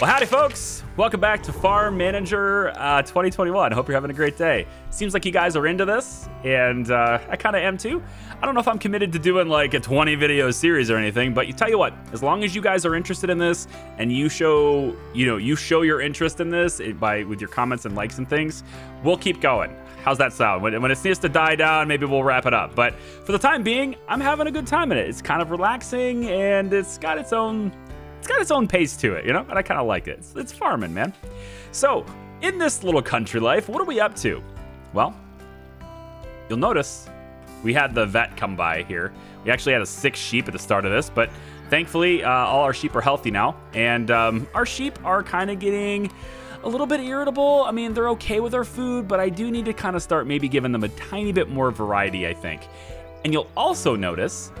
Well, howdy, folks. Welcome back to Farm Manager uh, 2021. Hope you're having a great day. Seems like you guys are into this, and uh, I kind of am too. I don't know if I'm committed to doing like a 20 video series or anything, but you tell you what, as long as you guys are interested in this and you show, you know, you show your interest in this by with your comments and likes and things, we'll keep going. How's that sound? When, when it needs to die down, maybe we'll wrap it up. But for the time being, I'm having a good time in it. It's kind of relaxing and it's got its own it's got its own pace to it, you know, and I kind of like it. It's, it's farming, man. So, in this little country life, what are we up to? Well, you'll notice we had the vet come by here. We actually had a six sheep at the start of this, but thankfully, uh, all our sheep are healthy now, and um, our sheep are kind of getting a little bit irritable. I mean, they're okay with our food, but I do need to kind of start maybe giving them a tiny bit more variety, I think. And you'll also notice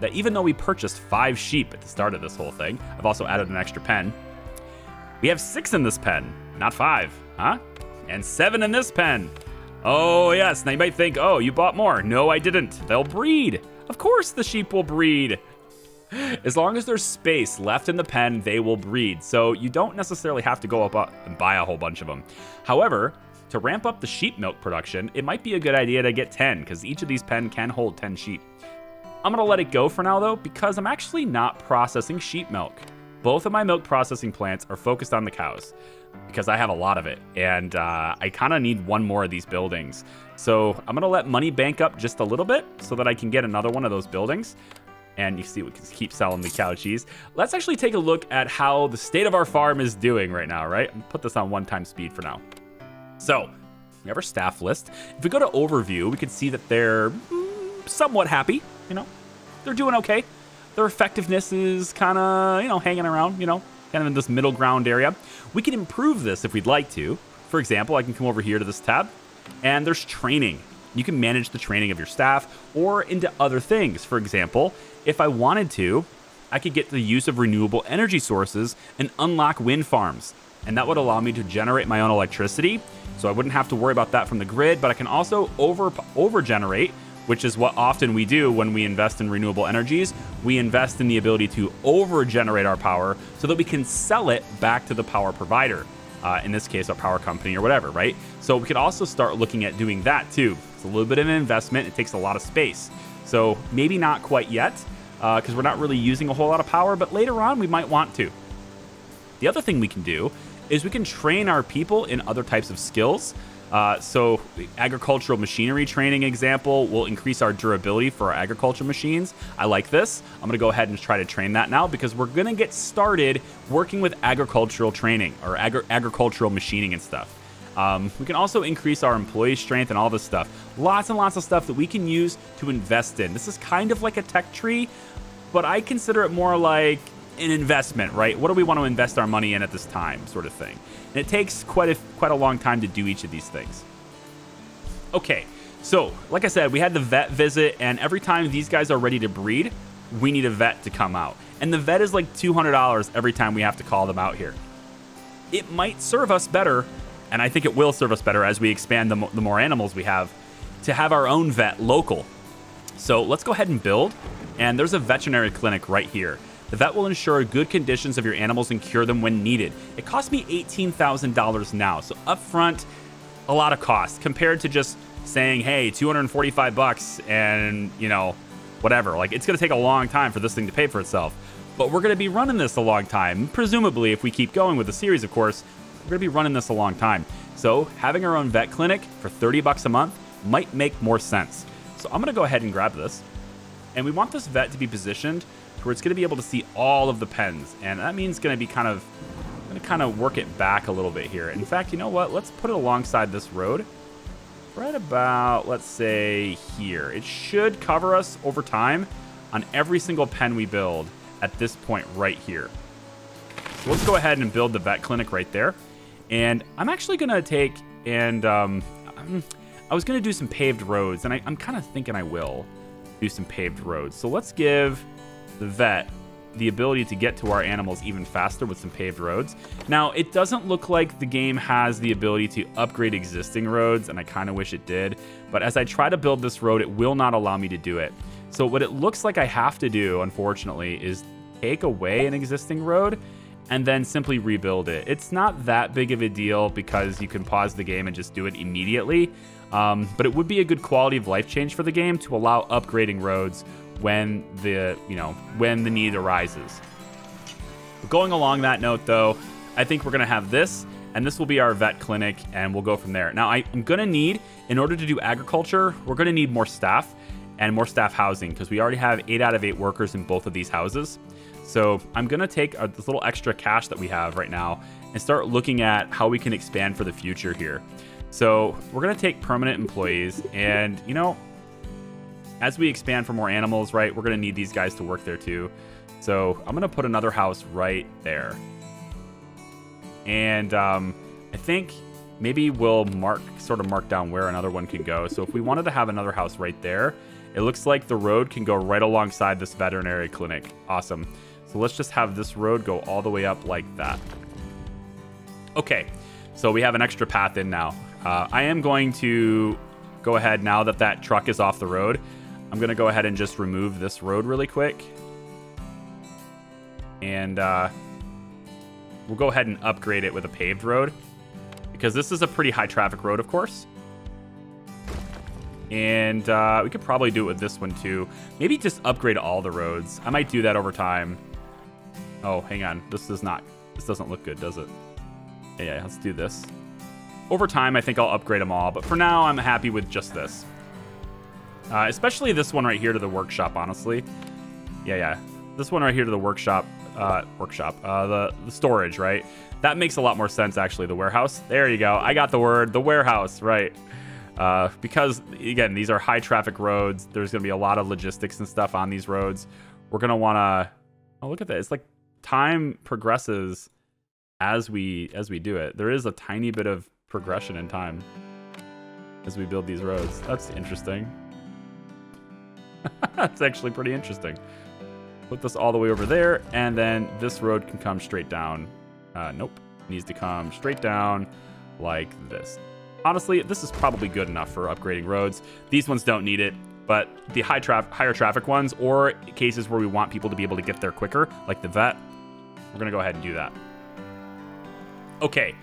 that even though we purchased five sheep at the start of this whole thing, I've also added an extra pen. We have six in this pen, not five, huh? And seven in this pen. Oh, yes. Now you might think, oh, you bought more. No, I didn't. They'll breed. Of course the sheep will breed. As long as there's space left in the pen, they will breed. So you don't necessarily have to go up and buy a whole bunch of them. However, to ramp up the sheep milk production, it might be a good idea to get 10 because each of these pen can hold 10 sheep. I'm gonna let it go for now though, because I'm actually not processing sheep milk. Both of my milk processing plants are focused on the cows because I have a lot of it and uh, I kind of need one more of these buildings. So I'm gonna let money bank up just a little bit so that I can get another one of those buildings. And you see, we can keep selling the cow cheese. Let's actually take a look at how the state of our farm is doing right now, right? Put this on one-time speed for now. So, we have our staff list. If we go to overview, we can see that they're mm, somewhat happy you know, they're doing okay. Their effectiveness is kind of, you know, hanging around, you know, kind of in this middle ground area. We can improve this if we'd like to. For example, I can come over here to this tab and there's training. You can manage the training of your staff or into other things. For example, if I wanted to, I could get the use of renewable energy sources and unlock wind farms. And that would allow me to generate my own electricity. So I wouldn't have to worry about that from the grid, but I can also over over generate which is what often we do when we invest in renewable energies. We invest in the ability to over generate our power so that we can sell it back to the power provider. Uh, in this case, a power company or whatever, right? So we could also start looking at doing that too. It's a little bit of an investment. It takes a lot of space. So maybe not quite yet because uh, we're not really using a whole lot of power, but later on we might want to. The other thing we can do is we can train our people in other types of skills. Uh, so agricultural machinery training example will increase our durability for our agriculture machines. I like this. I'm going to go ahead and try to train that now because we're going to get started working with agricultural training or agri agricultural machining and stuff. Um, we can also increase our employee strength and all this stuff. Lots and lots of stuff that we can use to invest in. This is kind of like a tech tree, but I consider it more like an investment, right? What do we want to invest our money in at this time, sort of thing. And it takes quite a quite a long time to do each of these things. Okay, so like I said, we had the vet visit, and every time these guys are ready to breed, we need a vet to come out. And the vet is like $200 every time we have to call them out here. It might serve us better, and I think it will serve us better as we expand the, the more animals we have, to have our own vet local. So let's go ahead and build. And there's a veterinary clinic right here. The vet will ensure good conditions of your animals and cure them when needed. It cost me $18,000 now, so upfront, a lot of cost compared to just saying, hey, 245 bucks and, you know, whatever. Like, it's going to take a long time for this thing to pay for itself. But we're going to be running this a long time. Presumably, if we keep going with the series, of course, we're going to be running this a long time. So having our own vet clinic for 30 bucks a month might make more sense. So I'm going to go ahead and grab this. And we want this vet to be positioned where it's going to be able to see all of the pens. And that means going to be kind of going to kind of work it back a little bit here. In fact, you know what? Let's put it alongside this road. Right about, let's say, here. It should cover us over time on every single pen we build at this point right here. So let's go ahead and build the vet clinic right there. And I'm actually going to take and um, I was going to do some paved roads, and I, I'm kind of thinking I will do some paved roads. So let's give the vet the ability to get to our animals even faster with some paved roads. Now, it doesn't look like the game has the ability to upgrade existing roads, and I kind of wish it did, but as I try to build this road, it will not allow me to do it. So what it looks like I have to do, unfortunately, is take away an existing road and then simply rebuild it. It's not that big of a deal because you can pause the game and just do it immediately. Um, but it would be a good quality of life change for the game to allow upgrading roads when the you know when the need arises. Going along that note, though, I think we're gonna have this, and this will be our vet clinic, and we'll go from there. Now, I'm gonna need, in order to do agriculture, we're gonna need more staff and more staff housing because we already have eight out of eight workers in both of these houses. So I'm gonna take this little extra cash that we have right now and start looking at how we can expand for the future here. So we're gonna take permanent employees, and you know, as we expand for more animals, right, we're gonna need these guys to work there too. So I'm gonna put another house right there. And um, I think maybe we'll mark, sort of mark down where another one can go. So if we wanted to have another house right there, it looks like the road can go right alongside this veterinary clinic. Awesome. So let's just have this road go all the way up like that. Okay, so we have an extra path in now. Uh, I am going to go ahead now that that truck is off the road. I'm going to go ahead and just remove this road really quick. And uh, we'll go ahead and upgrade it with a paved road. Because this is a pretty high traffic road, of course. And uh, we could probably do it with this one too. Maybe just upgrade all the roads. I might do that over time. Oh, hang on. This does not. This doesn't look good, does it? Yeah, yeah let's do this. Over time, I think I'll upgrade them all. But for now, I'm happy with just this. Uh, especially this one right here to the workshop, honestly. Yeah, yeah. This one right here to the workshop. Uh, workshop. Uh, the, the storage, right? That makes a lot more sense, actually. The warehouse. There you go. I got the word. The warehouse, right. Uh, because, again, these are high traffic roads. There's going to be a lot of logistics and stuff on these roads. We're going to want to... Oh, look at that. It's like time progresses as we as we do it. There is a tiny bit of progression in time as we build these roads. That's interesting. That's actually pretty interesting. Put this all the way over there, and then this road can come straight down. Uh, nope. Needs to come straight down like this. Honestly, this is probably good enough for upgrading roads. These ones don't need it, but the high traf higher traffic ones, or cases where we want people to be able to get there quicker, like the vet, we're gonna go ahead and do that. Okay,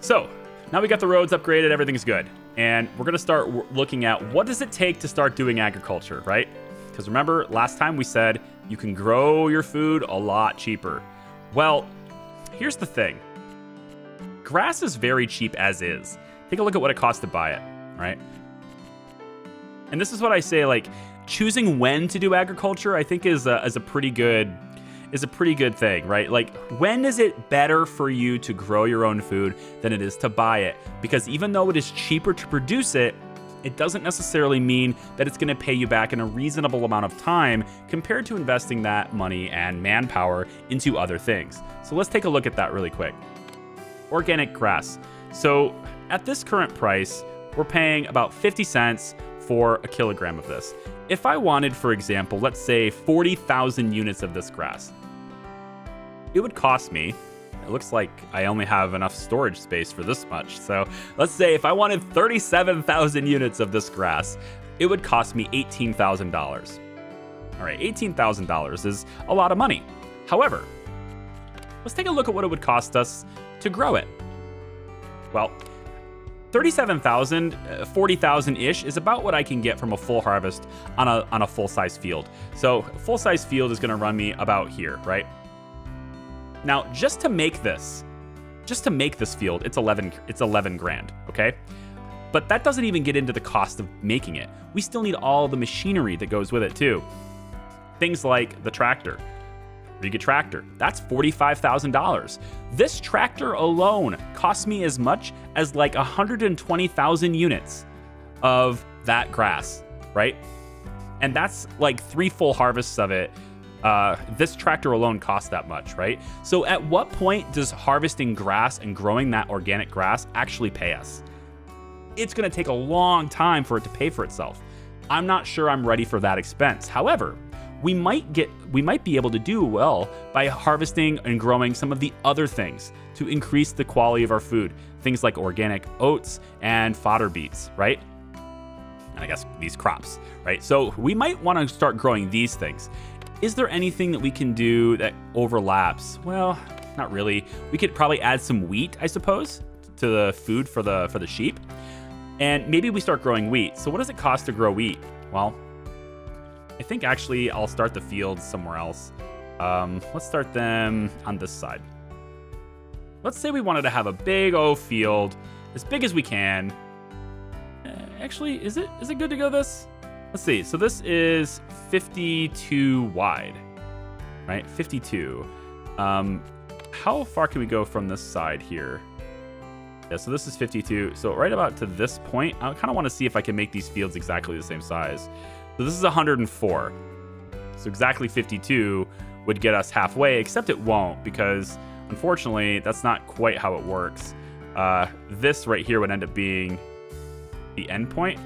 so now we got the roads upgraded, everything's good. And we're gonna start looking at what does it take to start doing agriculture, right? Because remember, last time we said you can grow your food a lot cheaper. Well, here's the thing. Grass is very cheap as is. Take a look at what it costs to buy it, right? And this is what I say, like, choosing when to do agriculture, I think is a, is a pretty good is a pretty good thing, right? Like, when is it better for you to grow your own food than it is to buy it? Because even though it is cheaper to produce it, it doesn't necessarily mean that it's going to pay you back in a reasonable amount of time compared to investing that money and manpower into other things. So let's take a look at that really quick. Organic grass. So at this current price, we're paying about 50 cents for a kilogram of this. If I wanted, for example, let's say 40,000 units of this grass, it would cost me, it looks like I only have enough storage space for this much. So let's say if I wanted 37,000 units of this grass, it would cost me $18,000. All right, $18,000 is a lot of money. However, let's take a look at what it would cost us to grow it. Well, 37,000, uh, 40,000-ish is about what I can get from a full harvest on a, on a full-size field. So full-size field is gonna run me about here, right? Now, just to make this, just to make this field, it's 11, it's 11 grand, okay? But that doesn't even get into the cost of making it. We still need all the machinery that goes with it too. Things like the tractor, Riga tractor. That's $45,000. This tractor alone cost me as much as like 120,000 units of that grass, right? And that's like three full harvests of it. Uh, this tractor alone costs that much, right? So at what point does harvesting grass and growing that organic grass actually pay us? It's gonna take a long time for it to pay for itself. I'm not sure I'm ready for that expense. However, we might get we might be able to do well by harvesting and growing some of the other things to increase the quality of our food. Things like organic oats and fodder beets, right? And I guess these crops, right? So we might want to start growing these things. Is there anything that we can do that overlaps? Well, Not really. We could probably add some wheat, I suppose, to the food for the for the sheep. And maybe we start growing wheat. So what does it cost to grow wheat? Well, I think actually I'll start the fields somewhere else. Um, let's start them on this side. Let's say we wanted to have a big O field, as big as we can. Uh, actually, is it is it good to go this? Let's see. So this is 52 wide, right? 52. Um, how far can we go from this side here? Yeah, so this is 52. So right about to this point, I kind of want to see if I can make these fields exactly the same size. So this is 104. So exactly 52 would get us halfway, except it won't because unfortunately, that's not quite how it works. Uh, this right here would end up being the end point.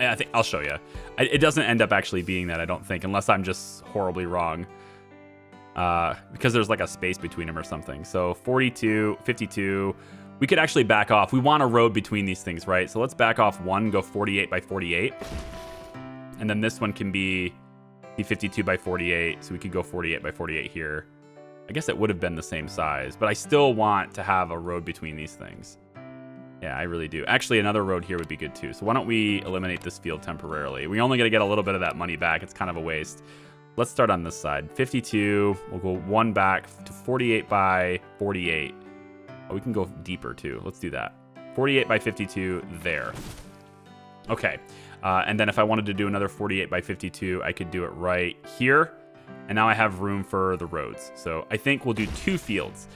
I think I'll show you. It doesn't end up actually being that, I don't think, unless I'm just horribly wrong. Uh, because there's like a space between them or something. So 42, 52. We could actually back off. We want a road between these things, right? So let's back off one, go 48 by 48. And then this one can be, be 52 by 48. So we could go 48 by 48 here. I guess it would have been the same size, but I still want to have a road between these things. Yeah, I really do. Actually, another road here would be good too. So why don't we eliminate this field temporarily? We only got to get a little bit of that money back. It's kind of a waste. Let's start on this side. 52. We'll go one back to 48 by 48. Oh, we can go deeper too. Let's do that. 48 by 52 there. Okay. Uh, and then if I wanted to do another 48 by 52, I could do it right here. And now I have room for the roads. So I think we'll do two fields.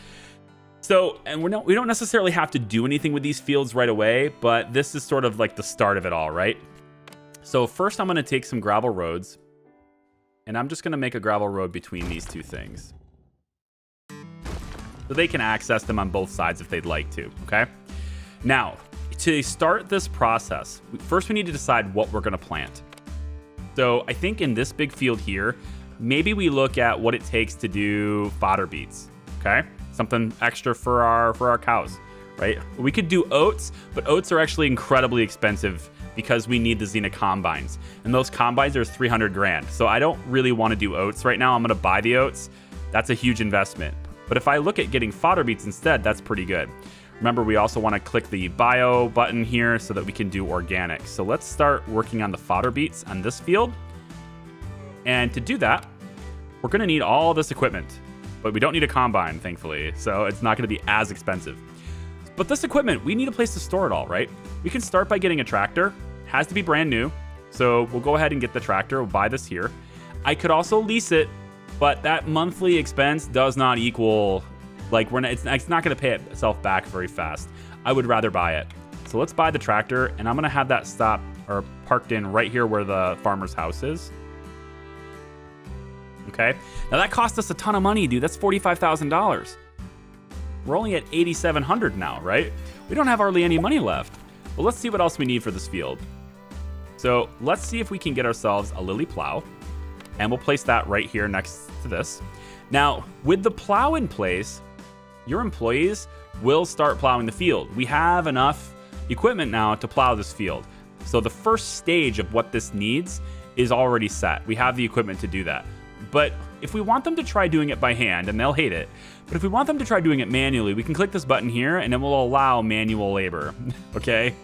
So, and we're not, we don't necessarily have to do anything with these fields right away, but this is sort of like the start of it all, right? So first I'm going to take some gravel roads, and I'm just going to make a gravel road between these two things. So they can access them on both sides if they'd like to, okay? Now, to start this process, first we need to decide what we're going to plant. So I think in this big field here, maybe we look at what it takes to do fodder beets, okay? something extra for our for our cows, right? We could do oats, but oats are actually incredibly expensive because we need the Xena combines. And those combines are 300 grand. So I don't really want to do oats right now. I'm going to buy the oats. That's a huge investment. But if I look at getting fodder beets instead, that's pretty good. Remember, we also want to click the bio button here so that we can do organic. So let's start working on the fodder beets on this field. And to do that, we're going to need all this equipment but we don't need a combine, thankfully, so it's not going to be as expensive. But this equipment, we need a place to store it all, right? We can start by getting a tractor. Has to be brand new, so we'll go ahead and get the tractor. We'll buy this here. I could also lease it, but that monthly expense does not equal, like, we're not, it's, it's not going to pay itself back very fast. I would rather buy it. So let's buy the tractor, and I'm going to have that stop or parked in right here where the farmer's house is. Okay. Now that cost us a ton of money, dude. That's $45,000. We're only at 8,700 now, right? We don't have hardly any money left. But let's see what else we need for this field. So let's see if we can get ourselves a lily plow. And we'll place that right here next to this. Now, with the plow in place, your employees will start plowing the field. We have enough equipment now to plow this field. So the first stage of what this needs is already set. We have the equipment to do that. But if we want them to try doing it by hand, and they'll hate it, but if we want them to try doing it manually, we can click this button here and it will allow manual labor, okay?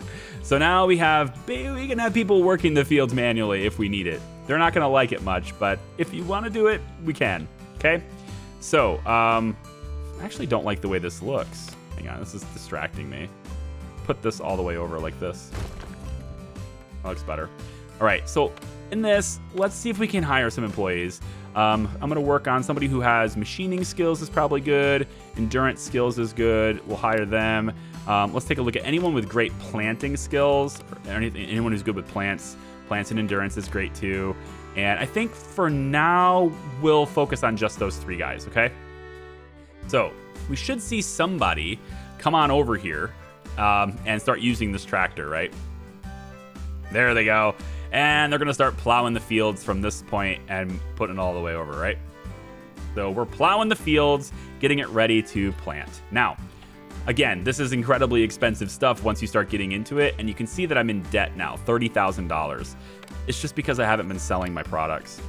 So now we have, we can have people working the fields manually if we need it. They're not gonna like it much, but if you wanna do it, we can, okay? So, um, I actually don't like the way this looks. Hang on, this is distracting me. Put this all the way over like this. That looks better. All right, so in this, let's see if we can hire some employees. Um, I'm to work on somebody who has machining skills is probably good. Endurance skills is good. We'll hire them. Um, let's take a look at anyone with great planting skills or anything, anyone who's good with plants. Plants and endurance is great too. And I think for now, we'll focus on just those three guys, okay? So we should see somebody come on over here um, and start using this tractor, right? There they go. And they're to start plowing the fields from this point and putting it all the way over, right? So we're plowing the fields, getting it ready to plant. Now, again, this is incredibly expensive stuff once you start getting into it. And you can see that I'm in debt now, $30,000. It's just because I haven't been selling my products.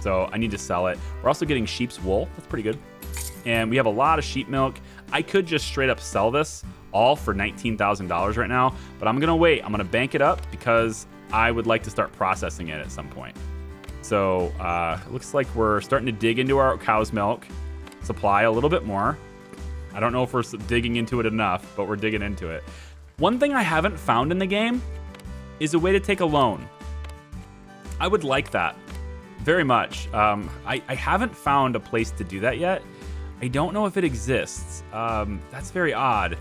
So I need to sell it. We're also getting sheep's wool. That's pretty good. And we have a lot of sheep milk. I could just straight up sell this all for $19,000 right now, but I'm gonna wait. I'm gonna bank it up because I would like to start processing it at some point. So uh, it looks like we're starting to dig into our cow's milk supply a little bit more. I don't know if we're digging into it enough, but we're digging into it. One thing I haven't found in the game is a way to take a loan. I would like that very much. Um, I, I, haven't found a place to do that yet. I don't know if it exists. Um, that's very odd.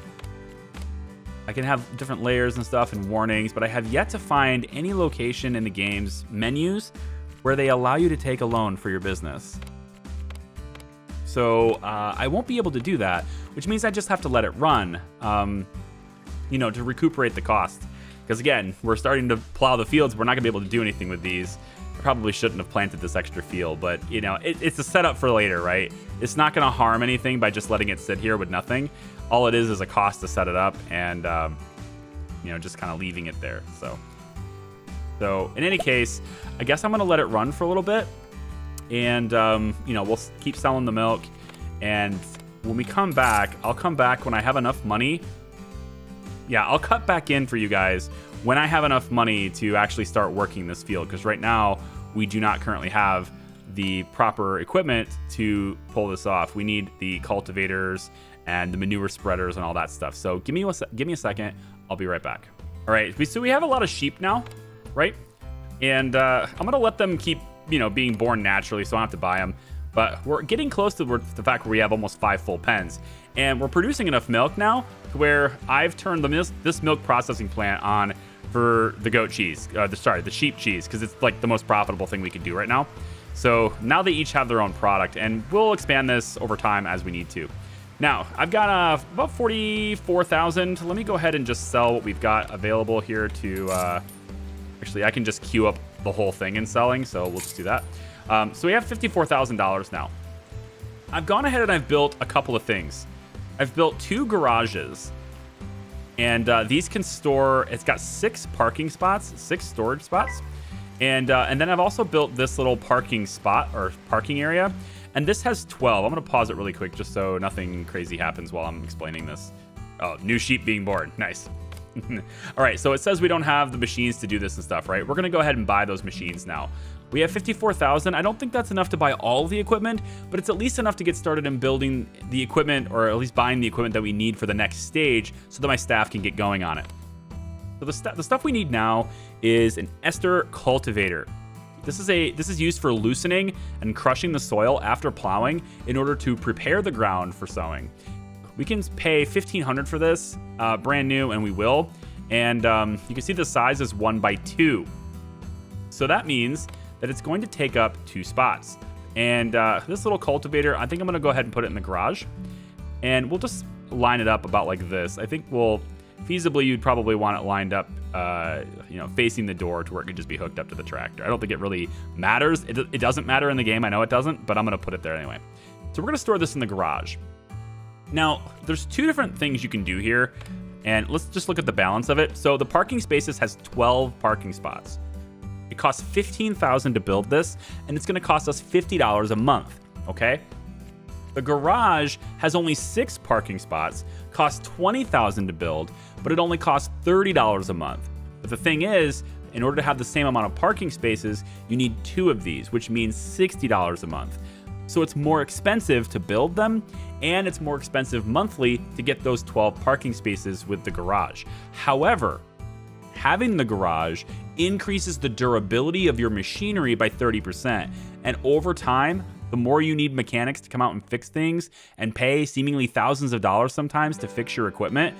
I can have different layers and stuff and warnings, but I have yet to find any location in the game's menus where they allow you to take a loan for your business. So uh, I won't be able to do that, which means I just have to let it run, um, you know, to recuperate the cost. Because again, we're starting to plow the fields. We're not going to be able to do anything with these. probably shouldn't have planted this extra field, but you know, it, it's a setup for later, right? It's not going to harm anything by just letting it sit here with nothing. All it is is a cost to set it up and, um, you know, just kind of leaving it there. So, so in any case, I guess I'm going to let it run for a little bit. And, um, you know, we'll keep selling the milk. And when we come back, I'll come back when I have enough money yeah, I'll cut back in for you guys when I have enough money to actually start working this field. Because right now, we do not currently have the proper equipment to pull this off. We need the cultivators and the manure spreaders and all that stuff. So give me a, give me a second. I'll be right back. All right, we so we have a lot of sheep now, right? And uh, I'm gonna let them keep, you know, being born naturally, so I don't have to buy them. But we're getting close to the fact where we have almost five full pens. And we're producing enough milk now to where I've turned the, this milk processing plant on for the goat cheese, uh, the, sorry, the sheep cheese, because it's like the most profitable thing we could do right now. So now they each have their own product, and we'll expand this over time as we need to. Now, I've got uh, about 44,000. Let me go ahead and just sell what we've got available here to... Uh, actually, I can just queue up the whole thing in selling, so we'll just do that. Um, so we have $54,000 now. I've gone ahead and I've built a couple of things. I've built two garages, and uh, these can store. It's got six parking spots, six storage spots, and uh, and then I've also built this little parking spot or parking area, and this has 12. I'm gonna pause it really quick just so nothing crazy happens while I'm explaining this. Oh, new sheep being born. Nice. All right, so it says we don't have the machines to do this and stuff, right? We're gonna go ahead and buy those machines now. We have 54,000. I don't think that's enough to buy all the equipment, but it's at least enough to get started in building the equipment or at least buying the equipment that we need for the next stage so that my staff can get going on it. So the, st the stuff we need now is an ester cultivator. This is a this is used for loosening and crushing the soil after plowing in order to prepare the ground for sowing. We can pay 1500 for this, uh, brand new, and we will. And um, you can see the size is one by two. So that means that it's going to take up two spots. And uh, this little cultivator, I think I'm gonna go ahead and put it in the garage. And we'll just line it up about like this. I think we'll, feasibly, you'd probably want it lined up, uh, you know, facing the door to where it could just be hooked up to the tractor. I don't think it really matters. It, it doesn't matter in the game, I know it doesn't, but I'm gonna put it there anyway. So we're gonna store this in the garage. Now, there's two different things you can do here, and let's just look at the balance of it. So the parking spaces has 12 parking spots. It costs 15000 to build this, and it's going to cost us $50 a month, okay? The garage has only six parking spots, costs 20000 to build, but it only costs $30 a month. But the thing is, in order to have the same amount of parking spaces, you need two of these, which means $60 a month. So it's more expensive to build them, and it's more expensive monthly to get those 12 parking spaces with the garage. However, having the garage increases the durability of your machinery by 30%. And over time, the more you need mechanics to come out and fix things and pay seemingly thousands of dollars sometimes to fix your equipment,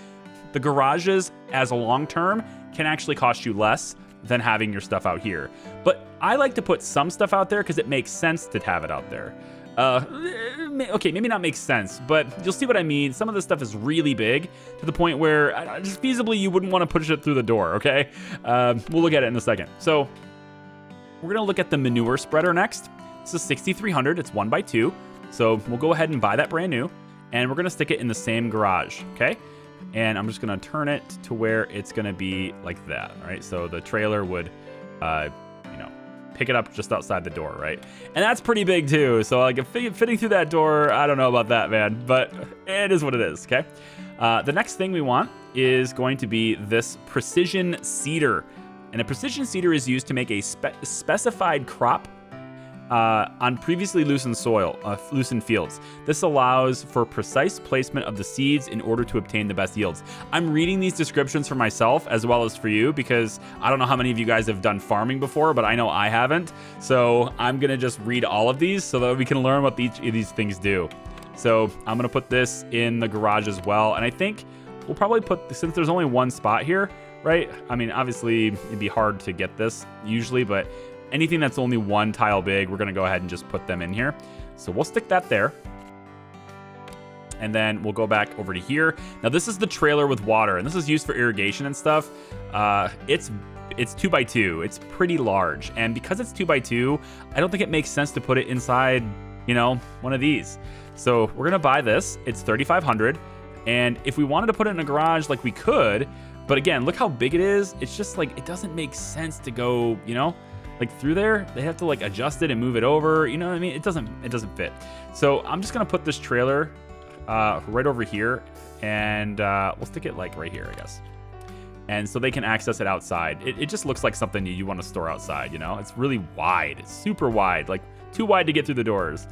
the garages, as a long term, can actually cost you less than having your stuff out here. But I like to put some stuff out there because it makes sense to have it out there. Uh, okay, maybe not makes sense, but you'll see what I mean. Some of this stuff is really big to the point where uh, just feasibly you wouldn't want to push it through the door, okay? Uh, we'll look at it in a second. So we're gonna look at the manure spreader next. This is 6300, it's one by two. So we'll go ahead and buy that brand new and we're gonna stick it in the same garage, okay? And I'm just gonna turn it to where it's gonna be like that, all right? So the trailer would, uh, pick it up just outside the door, right? And that's pretty big too. So like fitting through that door, I don't know about that, man. But it is what it is, okay? Uh, the next thing we want is going to be this precision seeder. And a precision seeder is used to make a spe specified crop uh, on previously loosened soil, uh, loosened fields. This allows for precise placement of the seeds in order to obtain the best yields. I'm reading these descriptions for myself as well as for you because I don't know how many of you guys have done farming before, but I know I haven't. So I'm gonna just read all of these so that we can learn what each of these things do. So I'm gonna put this in the garage as well. And I think we'll probably put, since there's only one spot here, right? I mean, obviously it'd be hard to get this usually, but anything that's only one tile big, we're gonna go ahead and just put them in here. So we'll stick that there. And then we'll go back over to here. Now this is the trailer with water, and this is used for irrigation and stuff. Uh, it's it's two by two. It's pretty large, and because it's two by two, I don't think it makes sense to put it inside, you know, one of these. So we're gonna buy this. It's 3,500, and if we wanted to put it in a garage, like we could, but again, look how big it is. It's just like it doesn't make sense to go, you know, like through there they have to like adjust it and move it over you know what i mean? It doesn't it doesn't fit. So i'm just gonna put this trailer uh, right over here and uh, we'll stick it like right here i guess. And so they can access it outside. It, it just looks like something you, want to store outside you know? It's really wide it's super wide like too wide to get through the doors.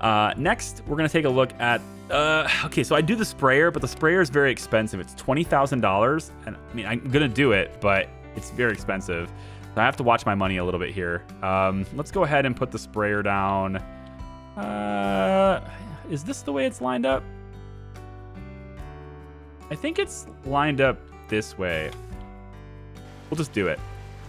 Uh, next we're gonna take a look at uh, okay so i do the sprayer but the sprayer is very expensive. It's $20000 and i mean i'm gonna do it but it's very expensive I have to watch my money a little bit here. Um, let's go ahead and put the sprayer down. Uh, is this the way it's lined up? I think it's lined up this way. We'll just do it.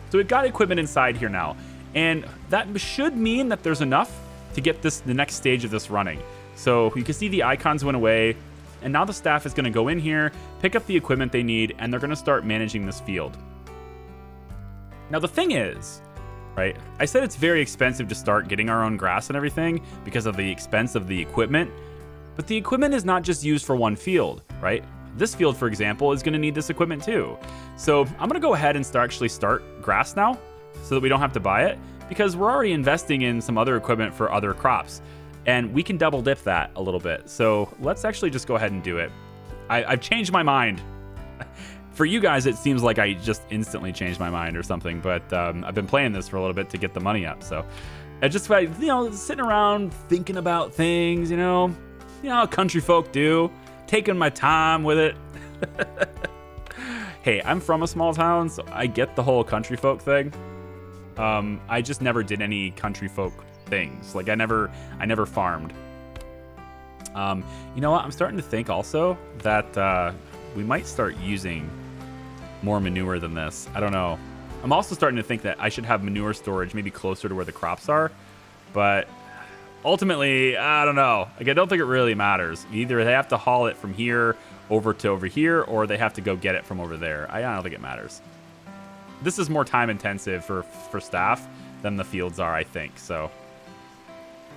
So we've got equipment inside here now. And that should mean that there's enough to get this the next stage of this running. So you can see the icons went away. And now the staff is going to go in here, pick up the equipment they need, and they're going to start managing this field. Now, the thing is, right, I said it's very expensive to start getting our own grass and everything because of the expense of the equipment, but the equipment is not just used for one field, right? This field, for example, is gonna need this equipment too. So I'm gonna go ahead and start actually start grass now so that we don't have to buy it because we're already investing in some other equipment for other crops and we can double dip that a little bit. So let's actually just go ahead and do it. I, have changed my mind. For you guys, it seems like I just instantly changed my mind or something, but um, I've been playing this for a little bit to get the money up. So I just, you know, sitting around thinking about things, you know, you know how country folk do, taking my time with it. hey, I'm from a small town, so I get the whole country folk thing. Um, I just never did any country folk things. Like I never, I never farmed. Um, you know what? I'm starting to think also that uh, we might start using more manure than this. I don't know. I'm also starting to think that I should have manure storage maybe closer to where the crops are, but ultimately, I don't know. Like, I don't think it really matters. Either they have to haul it from here over to over here, or they have to go get it from over there. I don't think it matters. This is more time intensive for, for staff than the fields are, I think. So,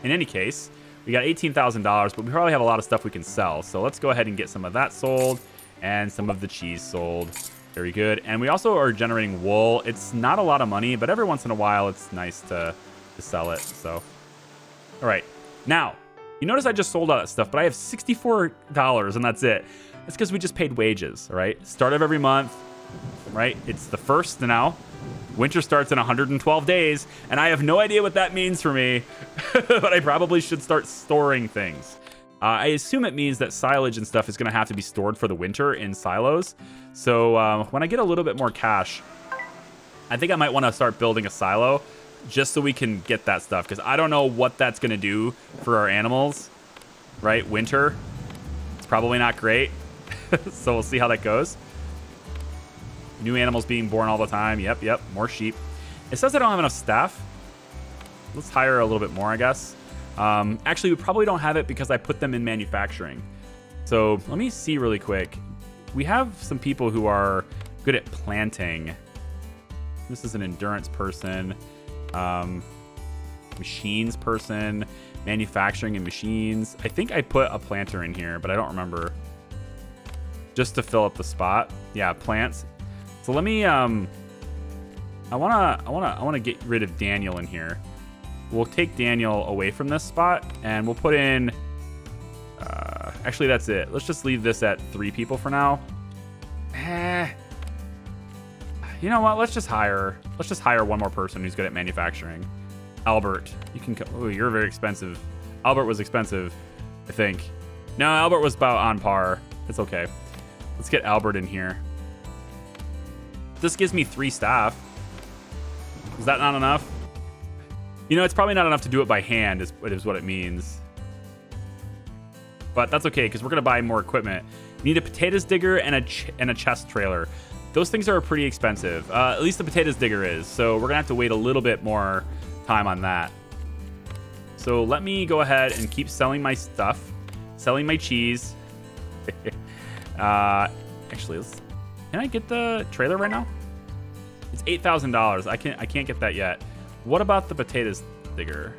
in any case, we got $18,000, but we probably have a lot of stuff we can sell. So let's go ahead and get some of that sold and some of the cheese sold. Very good. And we also are generating wool. It's not a lot of money, but every once in a while, it's nice to, to sell it. So, all right. Now, you notice I just sold all that stuff, but I have $64 and that's it. That's because we just paid wages, right? Start of every month, right? It's the first now. Winter starts in 112 days, and I have no idea what that means for me, but I probably should start storing things. Uh, I assume it means that silage and stuff is going to have to be stored for the winter in silos. So uh, when I get a little bit more cash, I think I might want to start building a silo just so we can get that stuff because I don't know what that's going to do for our animals, right? Winter, it's probably not great. so we'll see how that goes. New animals being born all the time. Yep, yep, more sheep. It says I don't have enough staff. Let's hire a little bit more, I guess. Um, actually, we probably don't have it because I put them in manufacturing. So let me see really quick. We have some people who are good at planting. This is an endurance person, um, machines person, manufacturing and machines. I think I put a planter in here, but I don't remember. Just to fill up the spot. Yeah, plants. So let me um, I wanna, I wanna, I wanna get rid of Daniel in here. We'll take Daniel away from this spot, and we'll put in. Uh, actually, that's it. Let's just leave this at three people for now. Eh. You know what? Let's just hire. Let's just hire one more person who's good at manufacturing. Albert, you can. Oh, you're very expensive. Albert was expensive, I think. No, Albert was about on par. It's okay. Let's get Albert in here. This gives me three staff. Is that not enough? You know, it's probably not enough to do it by hand, is, is what it means. But that's okay, because we're going to buy more equipment. You need a potatoes digger and a, and a chest trailer. Those things are pretty expensive. Uh, at least the potatoes digger is. So we're going to have to wait a little bit more time on that. So let me go ahead and keep selling my stuff. Selling my cheese. uh, actually, can I get the trailer right now? It's eight thousand dollars. I can't I can't get that yet. What about the potatoes digger?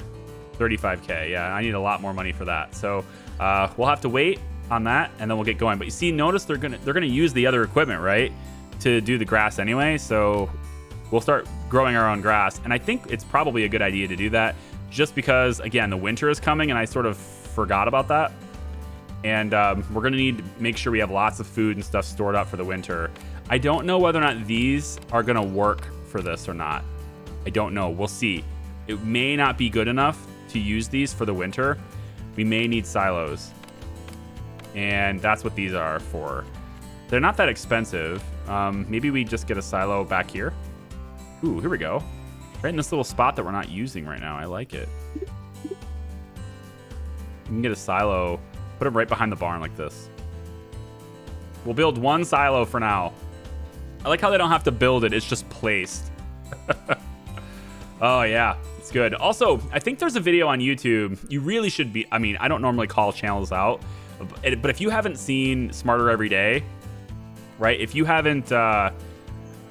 35k. Yeah, I need a lot more money for that. So uh, we'll have to wait on that, and then we'll get going. But you see, notice they're gonna they're gonna use the other equipment, right, to do the grass anyway. So we'll start growing our own grass, and I think it's probably a good idea to do that, just because again the winter is coming, and I sort of forgot about that and um, we're gonna need to make sure we have lots of food and stuff stored up for the winter. I don't know whether or not these are gonna work for this or not. I don't know. We'll see. It may not be good enough to use these for the winter. We may need silos. And that's what these are for. They're not that expensive. Um, maybe we just get a silo back here. Ooh, here we go. Right in this little spot that we're not using right now. I like it. We can get a silo Put them right behind the barn like this. We'll build one silo for now. I like how they don't have to build it. It's just placed. oh, yeah. It's good. Also, I think there's a video on YouTube. You really should be... I mean, I don't normally call channels out. But if you haven't seen Smarter Every Day, right? If you haven't... Uh,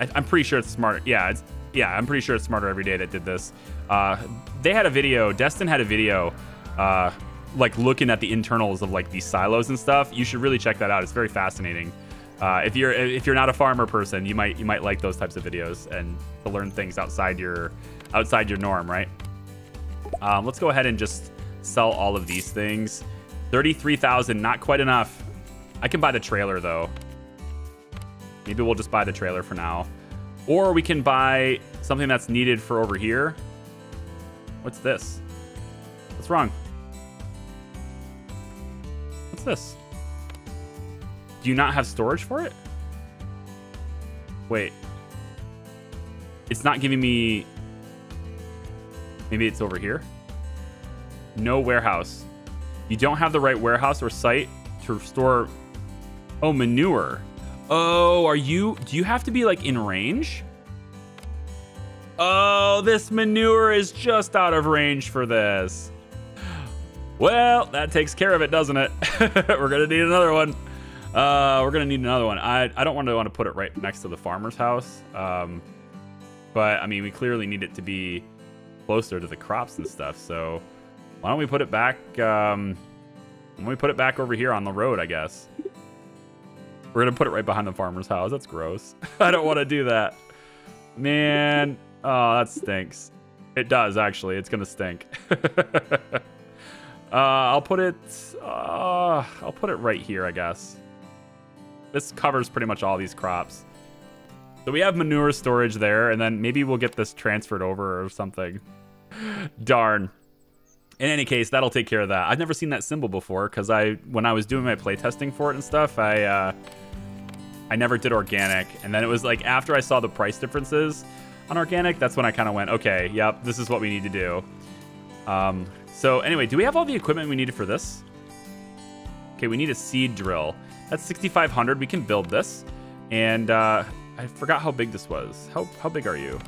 I, am pretty sure it's Smarter... Yeah, it's, yeah, I'm pretty sure it's Smarter Every Day that did this. Uh, they had a video. Destin had a video... Uh, like looking at the internals of like these silos and stuff, you should really check that out. It's very fascinating. Uh, if you're if you're not a farmer person, you might you might like those types of videos and to learn things outside your outside your norm, right? Um, let's go ahead and just sell all of these things. Thirty-three thousand, not quite enough. I can buy the trailer though. Maybe we'll just buy the trailer for now, or we can buy something that's needed for over here. What's this? What's wrong? What's this? Do you not have storage for it? Wait. It's not giving me... Maybe it's over here? No warehouse. You don't have the right warehouse or site to store... Oh, manure. Oh, are you... Do you have to be, like, in range? Oh, this manure is just out of range for this. Well, that takes care of it, doesn't it? we're gonna need another one. Uh, we're gonna need another one. I, I don't want to want to put it right next to the farmer's house. Um, but I mean, we clearly need it to be closer to the crops and stuff. So why don't we put it back? Um, why don't we put it back over here on the road? I guess we're gonna put it right behind the farmer's house. That's gross. I don't want to do that, man. Oh, that stinks. It does actually. It's gonna stink. Uh, I'll put it, uh, I'll put it right here, I guess. This covers pretty much all these crops. So we have manure storage there, and then maybe we'll get this transferred over or something. Darn. In any case, that'll take care of that. I've never seen that symbol before because I, when I was doing my playtesting for it and stuff, I, uh, I never did organic. And then it was like after I saw the price differences on organic, that's when I kind of went, okay, yep, this is what we need to do. Um, so anyway, do we have all the equipment we needed for this? Okay, we need a seed drill. That's 6,500. We can build this. And uh, I forgot how big this was. How, how big are you?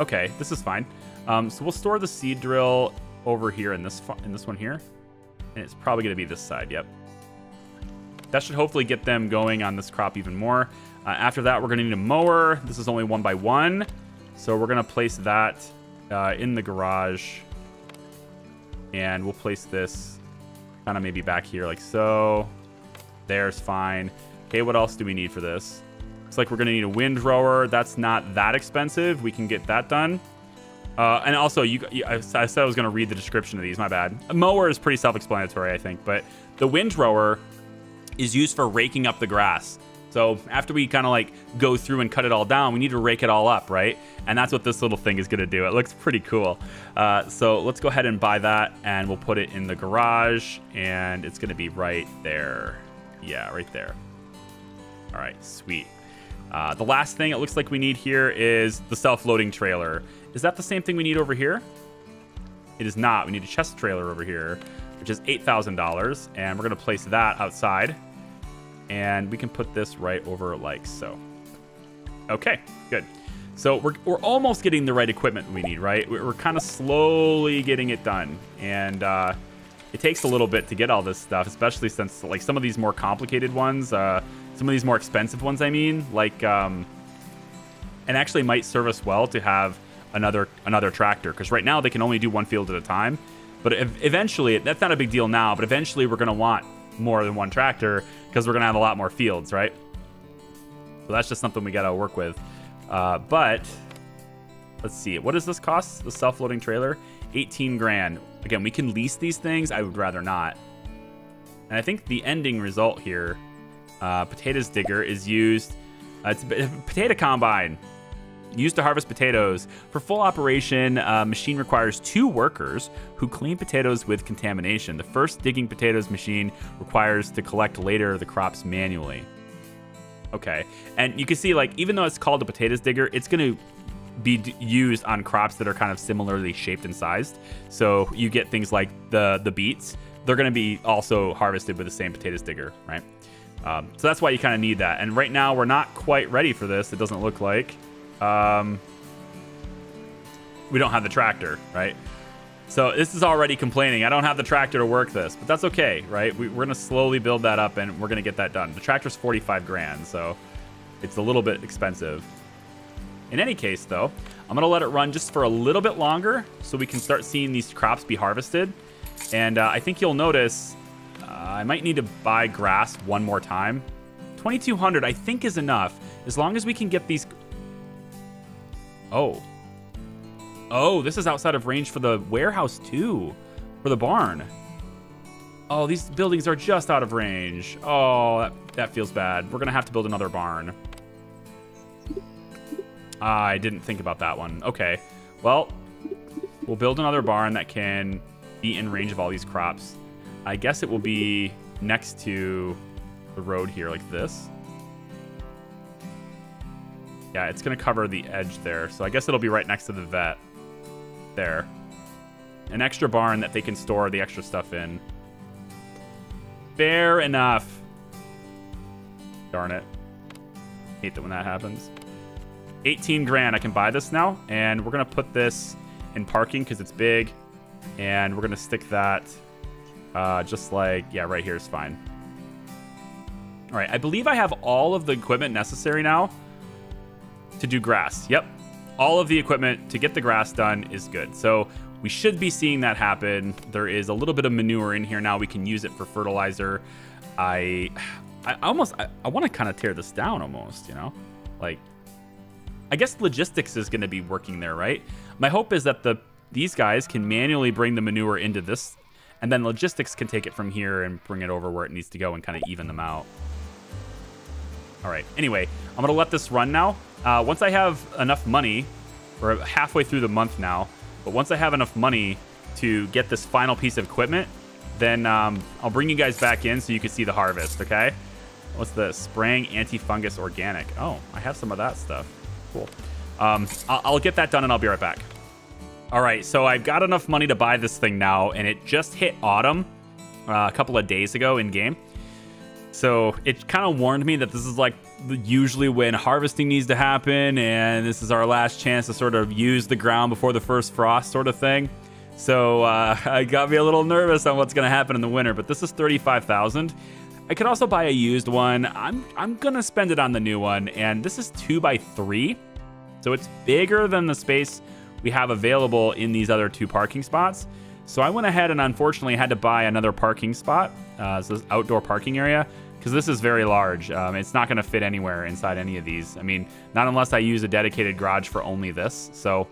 Okay, this is fine. Um, so we'll store the seed drill over here in this in this one here. And it's probably going to be this side, yep. That should hopefully get them going on this crop even more. Uh, after that, we're going to need a mower. This is only one by one. So we're going to place that uh, in the garage and we'll place this kind of maybe back here like so. There's fine. Okay, what else do we need for this? Looks like we're going to need a windrower. That's not that expensive. We can get that done. Uh, and also, you, I said I was going to read the description of these. My bad. A mower is pretty self-explanatory, I think. But the windrower is used for raking up the grass. So after we kind of like go through and cut it all down, we need to rake it all up, right? And that's what this little thing is to do. It looks pretty cool. Uh, so let's go ahead and buy that, and we'll put it in the garage, and it's to be right there. Yeah, right there. All right, sweet. Uh, the last thing it looks like we need here is the self-loading trailer. Is that the same thing we need over here? It is not. We need a chest trailer over here, which is $8,000. And we're going to place that outside. And we can put this right over like so. Okay, good. So we're, we're almost getting the right equipment we need, right? We're, kind of slowly getting it done. And uh, it takes a little bit to get all this stuff, especially since like some of these more complicated ones, uh, some of these more expensive ones, I mean, like, um, and actually might serve us well to have another another tractor because right now they can only do one field at a time. But eventually, that's not a big deal now. But eventually, we're to want more than one tractor because we're to have a lot more fields, right? So that's just something we got to work with. Uh, but let's see. What does this cost? The self-loading trailer, 18 grand. Again, we can lease these things. I would rather not. And I think the ending result here, uh, potatoes digger, is used. Uh, it's a potato combine used to harvest potatoes. For full operation, uh, machine requires two workers who clean potatoes with contamination. The first digging potatoes machine requires to collect later the crops manually. Okay, and you can see like even though it's called a potatoes digger, it's going to be used on crops that are kind of similarly shaped and sized. So you get things like the the beets. They're going to be also harvested with the same potatoes digger, right? Um, so that's why you kind of need that. And right now we're not quite ready for this. It doesn't look like. Um, we don't have the tractor, right? So this is already complaining. I don't have the tractor to work this, but that's okay, right? We, are going to slowly build that up and we're going to get that done. The tractor's 45 grand, so it's a little bit expensive. In any case, though, I'm going to let it run just for a little bit longer so we can start seeing these crops be harvested. And uh, I think you'll notice Uh, I might need to buy grass one more time. 2200 I think is enough. As long as we can get these Oh. Oh, this is outside of range for the warehouse too. For the barn. Oh, these buildings are just out of range. Oh, that, that feels bad. We're going to have to build another barn. Ah, I didn't think about that one. Okay. Well, we'll build another barn that can be in range of all these crops. I guess it will be next to the road here like this. Yeah, it's going to cover the edge there. So I guess it'll be right next to the vet. There. An extra barn that they can store the extra stuff in. Fair enough. Darn it. Hate that when that happens. 18 grand. I can buy this now. And we're going to put this in parking because it's big. And we're going to stick that uh, just like, yeah, right here is fine. All right, I believe I have all of the equipment necessary now to do grass. Yep. All of the equipment to get the grass done is good. So we should be seeing that happen. There is a little bit of manure in here now. We can use it for fertilizer. I, I almost, I, I want to kind of tear this down almost, you know? Like, I guess logistics is going to be working there, right? My hope is that the these guys can manually bring the manure into this, and then logistics can take it from here and bring it over where it needs to go and kind of even them out. All right. Anyway, I'm to let this run now. Uh, once I have enough money, we're halfway through the month now, but once I have enough money to get this final piece of equipment, then um, I'll bring you guys back in so you can see the harvest, okay? What's the spraying anti-fungus organic? Oh, I have some of that stuff. Cool. Um, I'll, I'll get that done and I'll be right back. All right, so I've got enough money to buy this thing now, and it just hit autumn uh, a couple of days ago in game. So it kind of warned me that this is like usually when harvesting needs to happen, and this is our last chance to sort of use the ground before the first frost, sort of thing. So uh, I got me a little nervous on what's going to happen in the winter. But this is thirty-five thousand. I could also buy a used one. I'm I'm gonna spend it on the new one, and this is two by three, so it's bigger than the space we have available in these other two parking spots. So I went ahead and unfortunately had to buy another parking spot, uh, so this outdoor parking area, because this is very large. Um, it's not going to fit anywhere inside any of these. I mean, not unless I use a dedicated garage for only this. So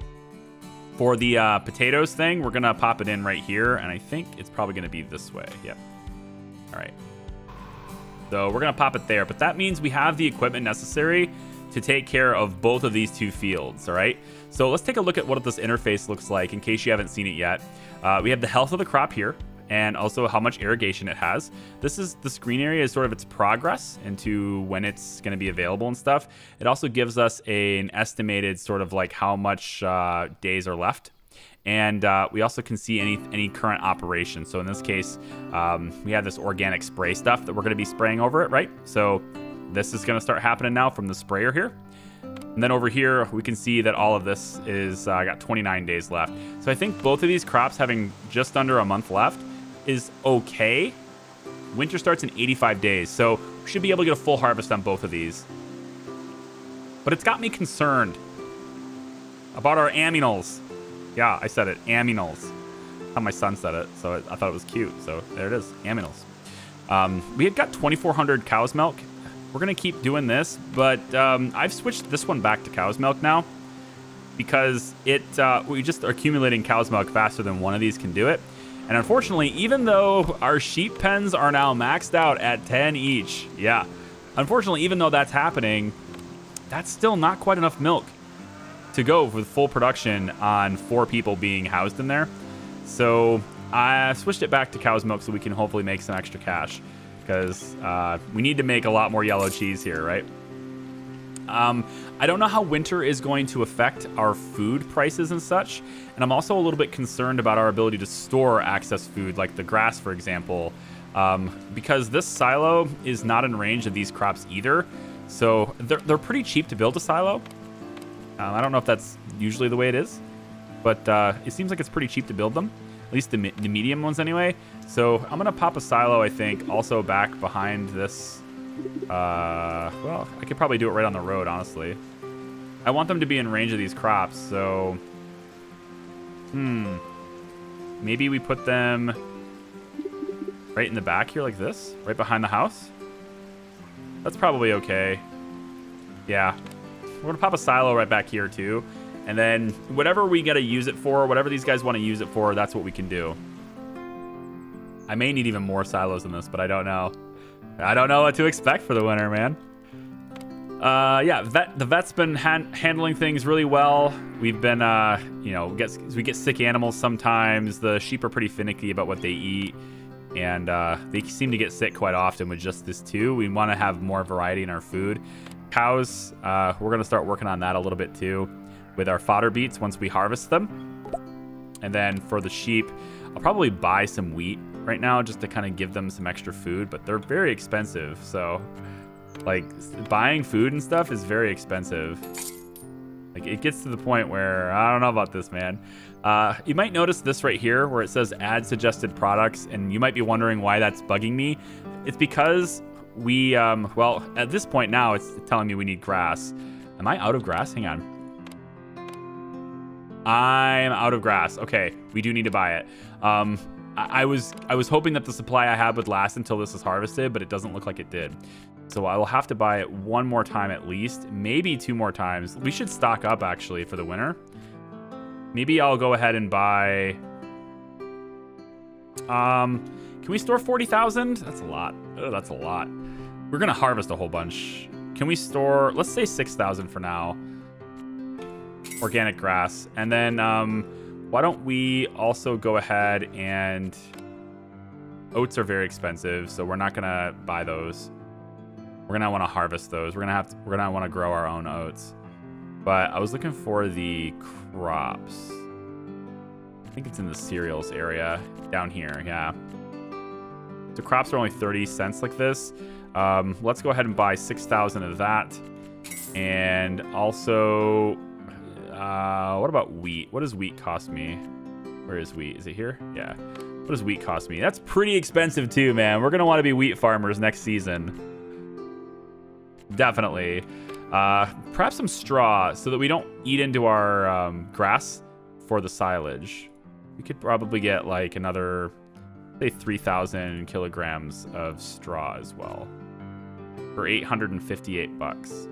for the uh, potatoes thing, we're going to pop it in right here, and I think it's probably going to be this way. Yep. All right. So we're going to pop it there, but that means we have the equipment necessary to take care of both of these two fields, all right? So let's take a look at what this interface looks like in case you haven't seen it yet. Uh, we have the health of the crop here and also how much irrigation it has. This is the screen area is sort of its progress into when it's going to be available and stuff. It also gives us a, an estimated sort of like how much uh, days are left and uh, we also can see any any current operation. So in this case, um, we have this organic spray stuff that we're going to be spraying over it, right? So this is going to start happening now from the sprayer here. And then over here, we can see that all of this is uh, got 29 days left. So I think both of these crops having just under a month left is okay. Winter starts in 85 days, so we should be able to get a full harvest on both of these. But it's got me concerned about our aminals. Yeah, I said it. Aminals. How my son said it, so I thought it was cute. So there it is. Aminals. Um, we had got 2,400 cow's milk. We're going to keep doing this, but um, I've switched this one back to cow's milk now because it uh, we just are accumulating cow's milk faster than one of these can do it. And unfortunately, even though our sheep pens are now maxed out at 10 each, yeah, unfortunately, even though that's happening, that's still not quite enough milk to go with full production on four people being housed in there. So I switched it back to cow's milk so we can hopefully make some extra cash because uh, we need to make a lot more yellow cheese here, right? Um, I don't know how winter is going to affect our food prices and such, and I'm also a little bit concerned about our ability to store access food, like the grass, for example, um, because this silo is not in range of these crops either. So they're, they're pretty cheap to build a silo. Um, I don't know if that's usually the way it is, but uh, it seems like it's pretty cheap to build them, at least the, the medium ones anyway. So I'm to pop a silo, I think, also back behind this. Uh, well, I could probably do it right on the road, honestly. I want them to be in range of these crops, so... Hmm. Maybe we put them right in the back here like this? Right behind the house? That's probably okay. Yeah, we're to pop a silo right back here, too. And then whatever we got to use it for, whatever these guys want to use it for, that's what we can do. I may need even more silos in this, but I don't know. I don't know what to expect for the winter, man. Uh, yeah, vet, the vet's been han handling things really well. We've been, uh, you know, get, we get sick animals sometimes. The sheep are pretty finicky about what they eat, and uh, they seem to get sick quite often with just this too. We want to have more variety in our food. Cows, uh, we're going to start working on that a little bit too with our fodder beets once we harvest them. And then for the sheep, I'll probably buy some wheat right now just to kind of give them some extra food, but they're very expensive. So, like, buying food and stuff is very expensive. Like, it gets to the point where I don't know about this, man. Uh, you might notice this right here where it says add suggested products, and you might be wondering why that's bugging me. It's because we, um, well, at this point now, it's telling me we need grass. Am I out of grass? Hang on. I'm out of grass. Okay, we do need to buy it. Um, I, I was I was hoping that the supply I had would last until this is harvested, but it doesn't look like it did. So I will have to buy it one more time at least, maybe two more times. We should stock up actually for the winter. Maybe I'll go ahead and buy. Um, can we store 40,000? That's a lot. Oh, that's a lot. We're to harvest a whole bunch. Can we store, let's say 6,000 for now. Organic grass. And then um, why don't we also go ahead and... Oats are very expensive, so we're not to buy those. We're to want to harvest those. We're to have to, we're to want to grow our own oats. But I was looking for the crops. I think it's in the cereals area down here. Yeah. The crops are only 30 cents like this. Um, let's go ahead and buy 6,000 of that. And also, uh, what about wheat? What does wheat cost me? Where is wheat? Is it here? Yeah. What does wheat cost me? That's pretty expensive too, man. We're going to want to be wheat farmers next season. Definitely. Uh, perhaps some straw so that we don't eat into our um, grass for the silage. We could probably get like another say 3,000 kilograms of straw as well. for 858 bucks.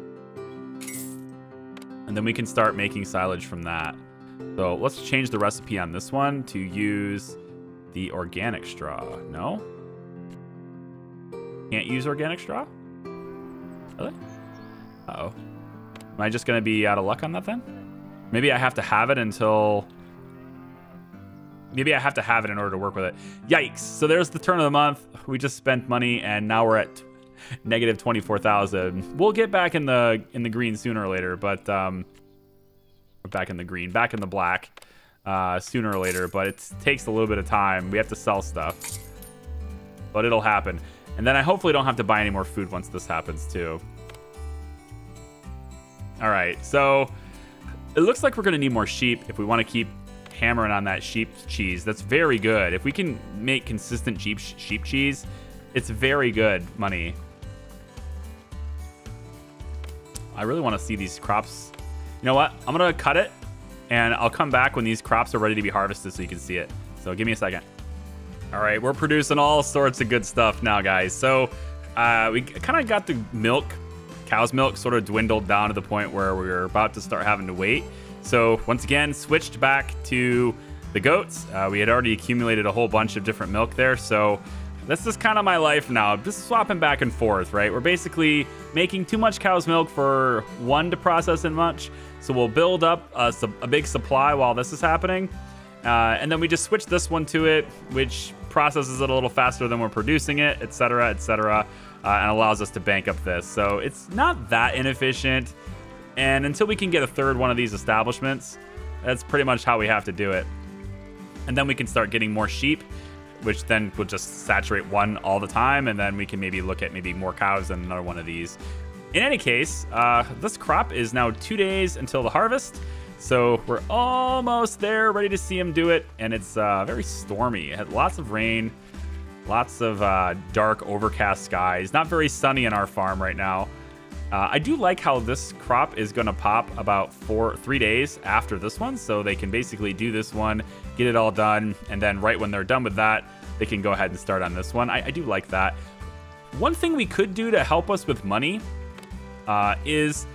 And then we can start making silage from that. So let's change the recipe on this one to use the organic straw. No? Can't use organic straw? Really? Uh-oh. Am I just going to be out of luck on that then? Maybe I have to have it until... Maybe I have to have it in order to work with it. Yikes. So there's the turn of the month. We just spent money, and now we're at negative 24,000. We'll get back in the in the green sooner or later, but... um, back in the green, back in the black uh, sooner or later, but it takes a little bit of time. We have to sell stuff, but it'll happen. And then I hopefully don't have to buy any more food once this happens too. All right, so it looks like we're gonna need more sheep if we want to keep hammering on that sheep cheese. That's very good. If we can make consistent sheep sheep cheese, it's very good money. I really want to see these crops. You know what? I'm gonna cut it, and I'll come back when these crops are ready to be harvested so you can see it. So give me a second. All right, we're producing all sorts of good stuff now, guys. So uh, we kind of got the milk, cow's milk, sort of dwindled down to the point where we are about to start having to wait. So once again, switched back to the goats. Uh, we had already accumulated a whole bunch of different milk there, so this is kind of my life now. Just swapping back and forth, right? We're basically making too much cow's milk for one to process in much, so we'll build up a, a big supply while this is happening. Uh, and then we just switch this one to it, which processes it a little faster than we're producing it, etc., etc., uh, and allows us to bank up this. So it's not that inefficient. And until we can get a third one of these establishments, that's pretty much how we have to do it. And then we can start getting more sheep, which then will just saturate one all the time. And then we can maybe look at maybe more cows than another one of these. In any case, uh, this crop is now two days until the harvest. So we're almost there, ready to see him do it. And it's uh, very stormy. It had lots of rain, lots of uh, dark, overcast skies. Not very sunny in our farm right now. Uh, I do like how this crop is going to pop about four, three days after this one. So they can basically do this one, get it all done. And then right when they're done with that, they can go ahead and start on this one. I, I do like that. One thing we could do to help us with money uh, is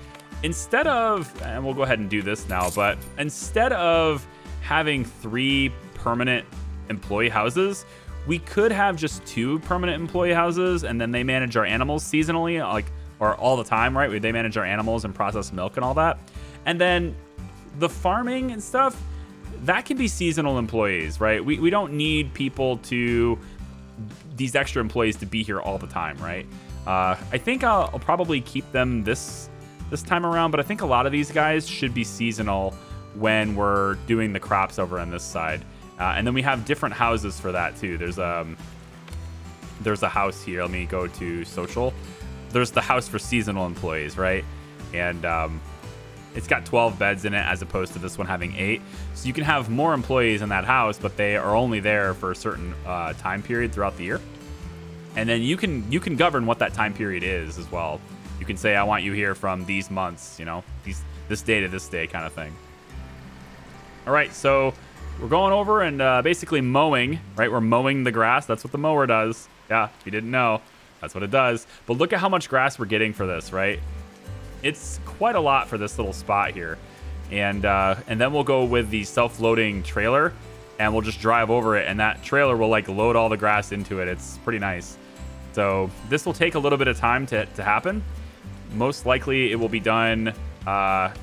instead of, and we'll go ahead and do this now, but instead of having three permanent employee houses, we could have just two permanent employee houses and then they manage our animals seasonally, like, or all the time, right? They manage our animals and process milk and all that. And then the farming and stuff, that can be seasonal employees, right? We, we don't need people to, these extra employees to be here all the time, right? Uh, I think I'll, I'll, probably keep them this this time around, but I think a lot of these guys should be seasonal when we're doing the crops over on this side. Uh, and then we have different houses for that too. There's um there's a house here. Let me go to social. There's the house for seasonal employees, right? And um, it's got 12 beds in it as opposed to this one having eight. So you can have more employees in that house, but they are only there for a certain uh, time period throughout the year and then you can you can govern what that time period is as well. You can say I want you here from these months, you know, these this day to this day kind of thing. All right, so we're going over and uh, basically mowing, right? We're mowing the grass. That's what the mower does. Yeah, if you didn't know, that's what it does. But look at how much grass we're getting for this, right? It's quite a lot for this little spot here. And uh, and then we'll go with the self-loading trailer and we'll just drive over it and that trailer will like load all the grass into it. It's pretty nice. So this will take a little bit of time to, to happen. Most likely it will be done, uh,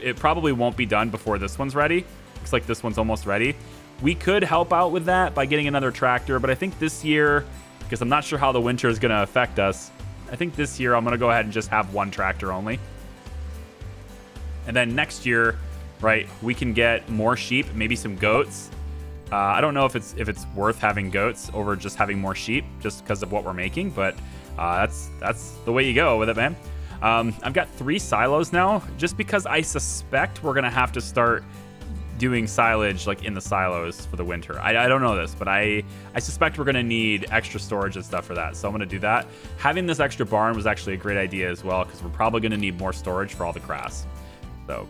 it probably won't be done before this one's ready. Looks like this one's almost ready. We could help out with that by getting another tractor, but I think this year, because I'm not sure how the winter is going to affect us, I think this year I'm going to go ahead and just have one tractor only. And then next year, right, we can get more sheep, maybe some goats, uh, I don't know if it's if it's worth having goats over just having more sheep, just because of what we're making. But uh, that's that's the way you go with it, man. Um, I've got three silos now, just because I suspect we're gonna have to start doing silage like in the silos for the winter. I, I don't know this, but I I suspect we're gonna need extra storage and stuff for that. So I'm gonna do that. Having this extra barn was actually a great idea as well, because we're probably gonna need more storage for all the grass. So,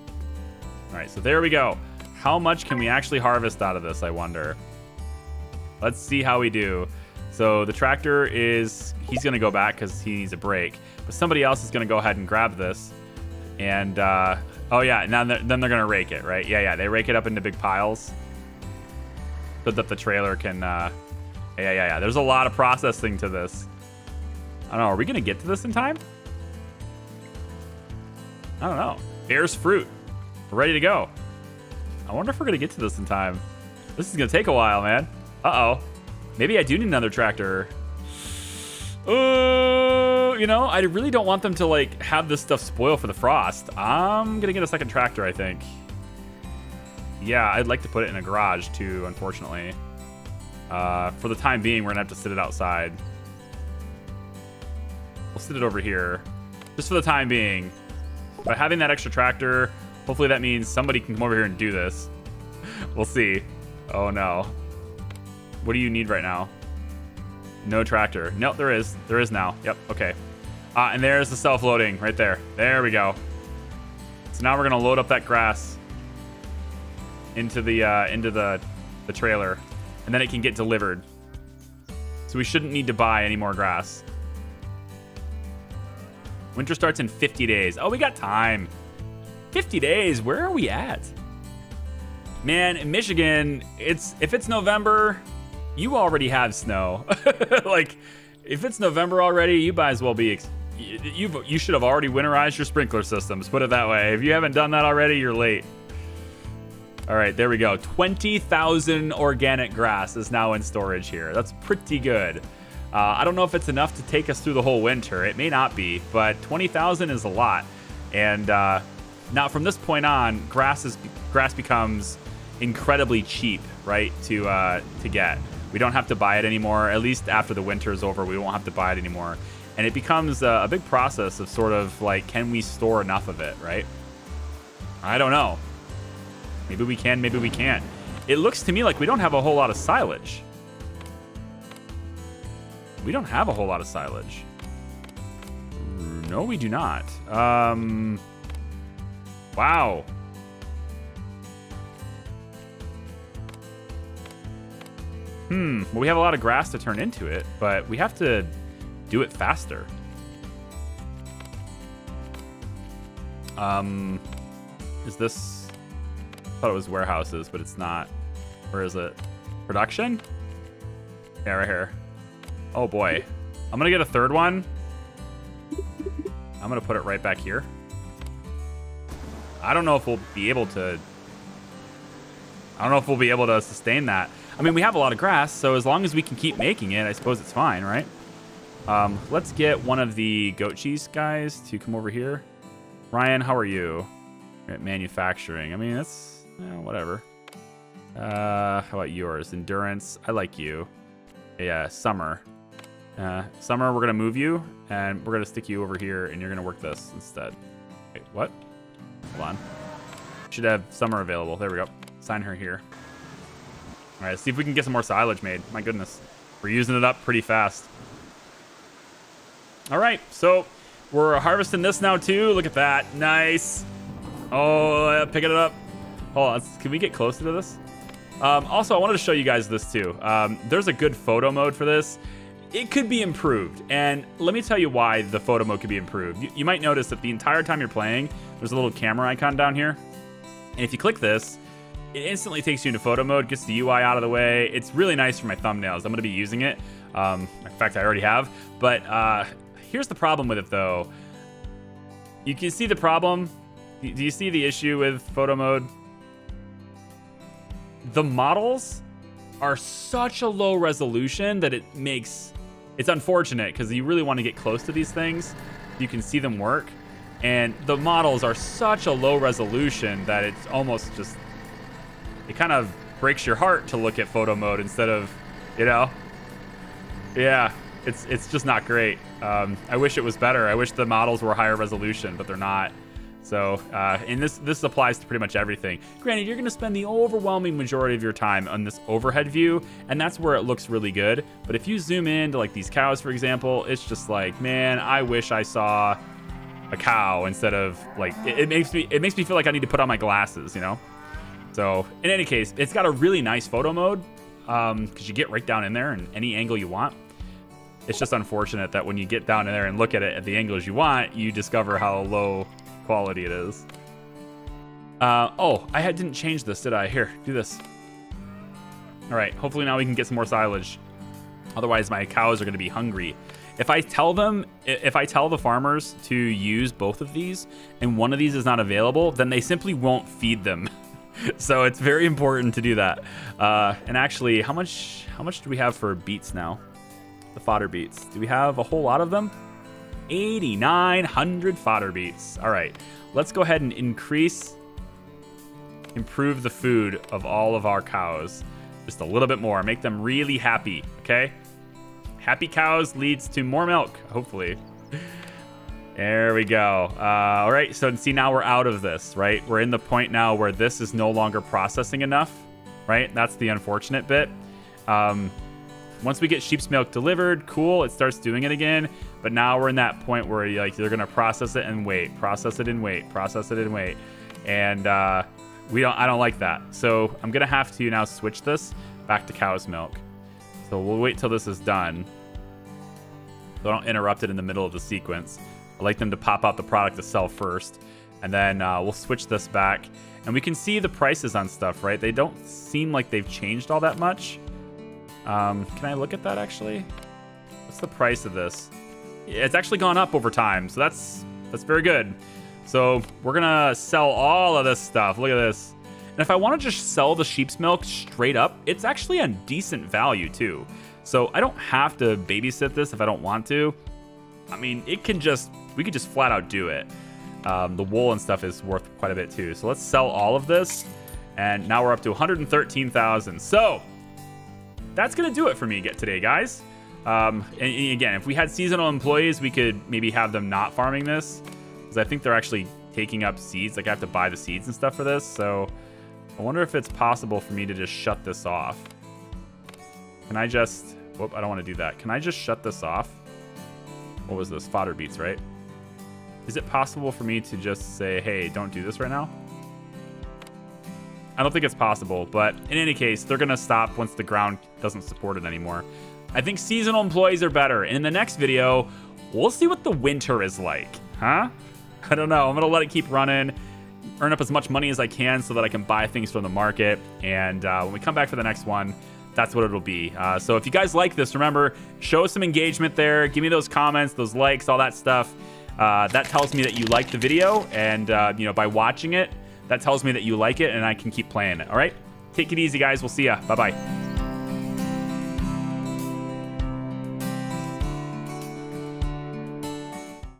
all right, so there we go. How much can we actually harvest out of this, I wonder? Let's see how we do. So the tractor is, he's to go back because he needs a break. But somebody else is to go ahead and grab this. And, uh, oh yeah, now they're, then they're going to rake it, right? Yeah, yeah, they rake it up into big piles so that the trailer can, uh, yeah, yeah, yeah. There's a lot of processing to this. I don't know, are we going to get to this in time? I don't know. Bear's fruit. We're ready to go. I wonder if we're going to get to this in time. This is going to take a while, man. Uh-oh. Maybe I do need another tractor. Uh, you know, I really don't want them to, like, have this stuff spoil for the frost. I'm to get a second tractor, I think. Yeah, I'd like to put it in a garage, too, unfortunately. Uh, for the time being, we're to have to sit it outside. We'll sit it over here. Just for the time being. But having that extra tractor, hopefully that means somebody can come over here and do this. we'll see. Oh, no. What do you need right now? No tractor. No, there is. There is now. Yep, okay. Uh, and there's the self-loading right there. There we go. So now we're going to load up that grass into the uh, into the, the trailer. And then it can get delivered. So we shouldn't need to buy any more grass. Winter starts in 50 days. Oh, we got time. 50 days. Where are we at? Man, in Michigan, it's if it's November, you already have snow. like, if it's November already, you might as well be. you you should have already winterized your sprinkler systems. Put it that way. If you haven't done that already, you're late. All right, there we go. 20,000 organic grass is now in storage here. That's pretty good. Uh, I don't know if it's enough to take us through the whole winter. It may not be, but 20,000 is a lot. And uh, now from this point on, grass is grass becomes incredibly cheap, right? To uh, to get. We don't have to buy it anymore. At least after the winter is over, we won't have to buy it anymore. And it becomes a, a big process of sort of like, can we store enough of it, right? I don't know. Maybe we can, maybe we can't. It looks to me like we don't have a whole lot of silage. We don't have a whole lot of silage. No, we do not. Um, wow. Hmm, well, we have a lot of grass to turn into it, but we have to do it faster. Um, is this... I thought it was warehouses, but it's not. Where is it? Production? Yeah, right here. Oh, boy. I'm to get a third one. I'm to put it right back here. I don't know if we'll be able to... I don't know if we'll be able to sustain that. I mean, we have a lot of grass, so as long as we can keep making it, I suppose it's fine, right? Um, let's get one of the goat cheese guys to come over here. Ryan, how are you? At manufacturing. I mean, that's eh, whatever. Uh, how about yours? Endurance. I like you. Yeah, summer. Uh, summer, we're gonna move you, and we're gonna stick you over here, and you're gonna work this instead. Wait, what? Hold on. Should have summer available. There we go. Sign her here. All right, see if we can get some more silage made. My goodness. We're using it up pretty fast. All right, so we're harvesting this now too. Look at that. Nice. Oh, picking it up. Hold on. Can we get closer to this? Um, also, I wanted to show you guys this too. Um, there's a good photo mode for this. It could be improved, and let me tell you why the photo mode could be improved. You, you might notice that the entire time you're playing, there's a little camera icon down here. And if you click this, it instantly takes you into photo mode, gets the UI out of the way. It's really nice for my thumbnails. I'm going to be using it. Um, in fact, I already have. But uh, here's the problem with it, though. You can see the problem. Do you see the issue with photo mode? The models are such a low resolution that it makes... It's unfortunate because you really want to get close to these things. You can see them work. And the models are such a low resolution that it's almost just it kind of breaks your heart to look at photo mode instead of, you know, yeah, it's it's just not great. Um, I wish it was better. I wish the models were higher resolution, but they're not. So, uh, and this this applies to pretty much everything. Granted, you're going to spend the overwhelming majority of your time on this overhead view, and that's where it looks really good. But if you zoom in to like these cows, for example, it's just like, man, I wish I saw a cow instead of like it, it makes me it makes me feel like I need to put on my glasses, you know. So in any case, it's got a really nice photo mode because um, you get right down in there and any angle you want. It's just unfortunate that when you get down in there and look at it at the angles you want, you discover how low quality it is. Uh, oh, I had, didn't change this, did I? Here, do this. All right, hopefully now we can get some more silage. Otherwise, my cows are going to be hungry. If I tell them, if I tell the farmers to use both of these and one of these is not available, then they simply won't feed them. so it's very important to do that. Uh, and actually, how much how much do we have for beets now? The fodder beets. Do we have a whole lot of them? 8,900 fodder beets. All right, let's go ahead and increase, improve the food of all of our cows just a little bit more. Make them really happy, okay? Happy cows leads to more milk, hopefully. There we go. Uh, all right, so see, now we're out of this, right? We're in the point now where this is no longer processing enough, right? That's the unfortunate bit. Um, once we get sheep's milk delivered, cool, it starts doing it again. But now we're in that point where like they're gonna process it and wait, process it and wait, process it and wait, and uh, we don't. I don't like that. So I'm gonna have to now switch this back to cow's milk. So we'll wait till this is done. So I don't interrupt it in the middle of the sequence. I like them to pop out the product to sell first. And then uh, we'll switch this back. And we can see the prices on stuff, right? They don't seem like they've changed all that much. Um, can I look at that actually? What's the price of this? It's actually gone up over time, so that's that's very good. So we're gonna sell all of this stuff. Look at this. And if I want to just sell the sheep's milk straight up, it's actually a decent value too. So I don't have to babysit this if I don't want to. I mean, it can just, we could just flat out do it. Um, the wool and stuff is worth quite a bit too. So let's sell all of this. And now we're up to 113,000. So that's going to do it for me today, guys. Um, and again, if we had seasonal employees, we could maybe have them not farming this. Because I think they're actually taking up seeds. Like I have to buy the seeds and stuff for this. So I wonder if it's possible for me to just shut this off. Can I just... Whoop, I don't want to do that. Can I just shut this off? What was this? Fodder beets, right? Is it possible for me to just say, hey, don't do this right now? I don't think it's possible, but in any case, they're going to stop once the ground doesn't support it anymore. I think seasonal employees are better. And in the next video, we'll see what the winter is like, huh? I don't know. I'm going to let it keep running earn up as much money as I can so that I can buy things from the market. And uh, when we come back for the next one, that's what it'll be. Uh, so if you guys like this, remember, show some engagement there. Give me those comments, those likes, all that stuff. Uh, that tells me that you like the video. And, uh, you know, by watching it, that tells me that you like it and I can keep playing it. All right? Take it easy, guys. We'll see ya. Bye-bye.